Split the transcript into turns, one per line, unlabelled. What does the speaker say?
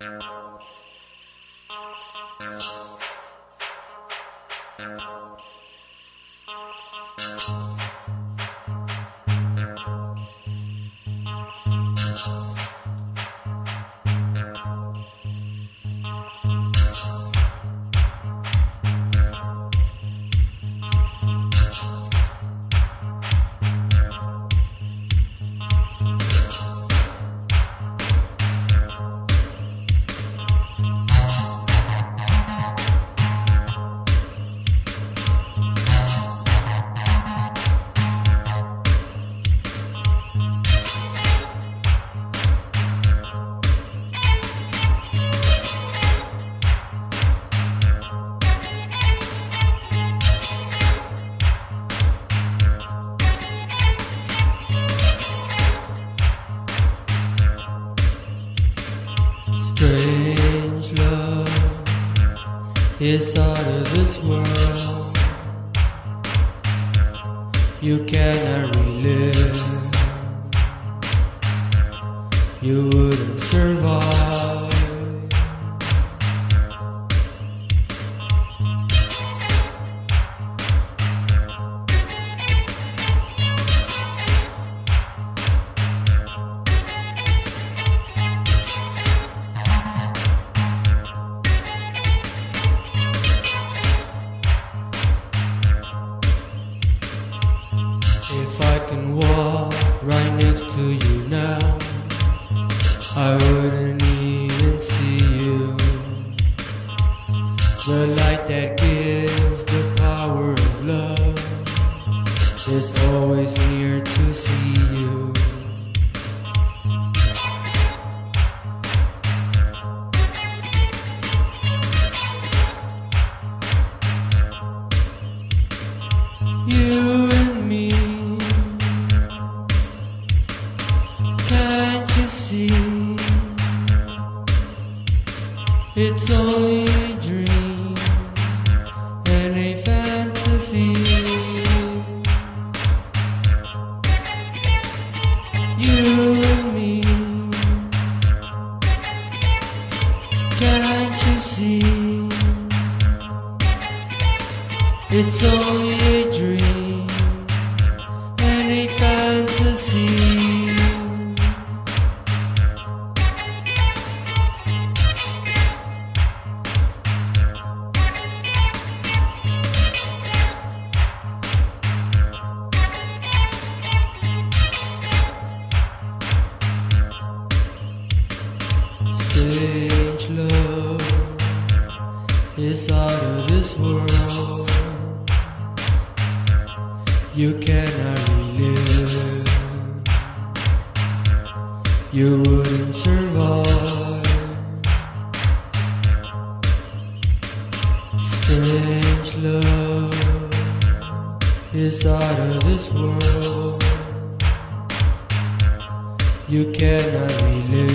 you is out of this world. You cannot relive. You wouldn't survive. Can walk right next to you now, I wouldn't even see you. The light that gives the power of love is always near to see you. You It's only a dream and a fantasy. You and me. Can't you see? It's only a dream You cannot relive. You wouldn't survive. Strange love is out of this world. You cannot relive.